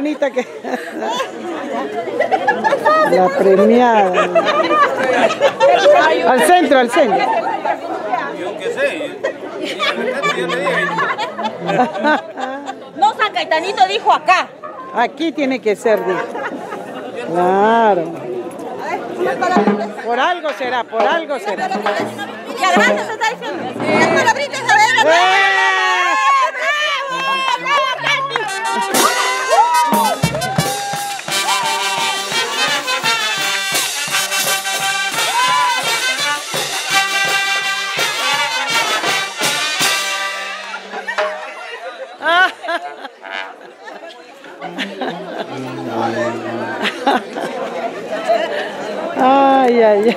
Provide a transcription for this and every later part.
Bonita que. La premiada. Al centro, al centro. Yo qué sé. No, San Caetanito dijo acá. Aquí tiene que ser, dijo. Claro. Por algo será, por algo será. Ya gracias se está diciendo. Ay, ay, ay.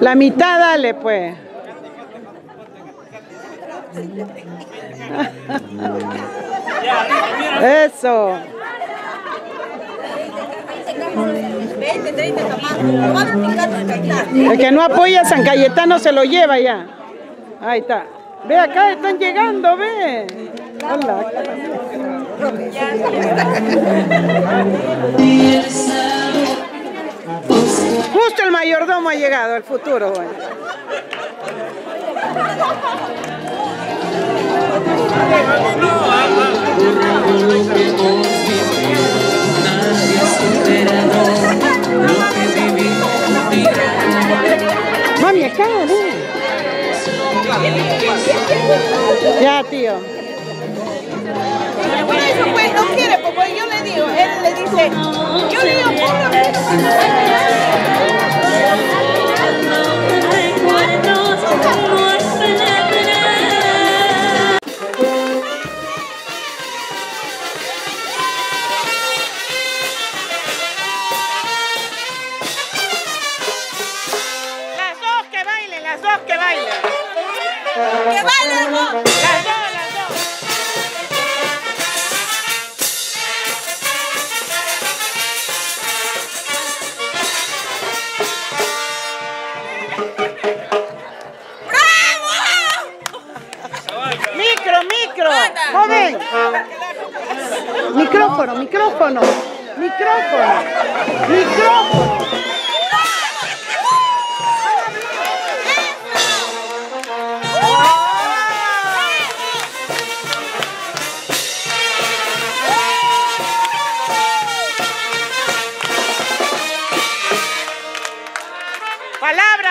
La mitad dale, pues. Eso. 20, 30 tomando. Vamos picando el Caetano. El que no apoya a San Cayetano se lo lleva ya. Ahí está. Ve acá, están llegando, ve. Hola. Justo el mayordomo ha llegado, el futuro. bueno. Mami, acá, ven. Ya, tío. 去年はこんなこと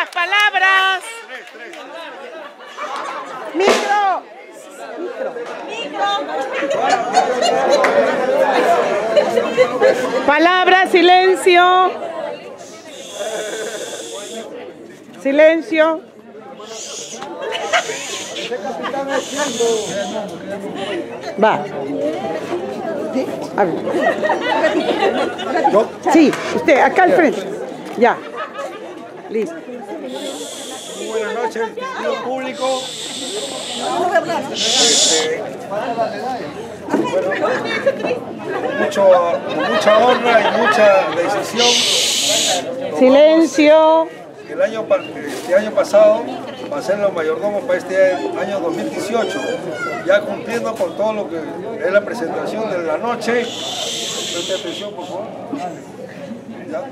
Palabras, palabras. Micro. Palabras, silencio. Silencio. Va. A ver. Sí, usted, acá al frente. Ya. Listo. Distinguido público. Este, bueno, mucho, mucha honra y mucha decisión. Silencio. El año, este año pasado pasé los mayordomos para este año 2018, ya cumpliendo con todo lo que es la presentación de la noche. Preste atención, por favor. Ya,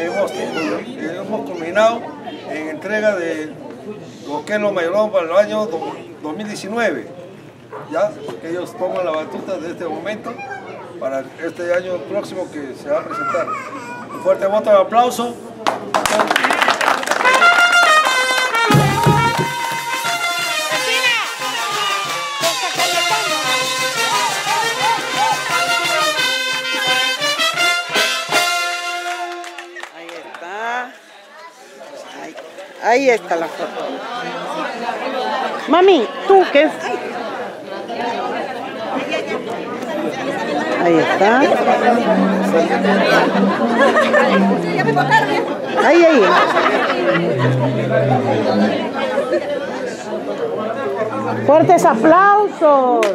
hemos, hemos culminado en entrega de lo que es los mayordomos para el año do- 2019. Ya, que ellos toman la batuta de este momento para este año próximo que se va a presentar. Un fuerte voto de aplauso. Ahí está. La foto. Mami, tú es... Ahí está. Ahí, ahí. Fuertes aplausos.